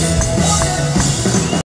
one, one.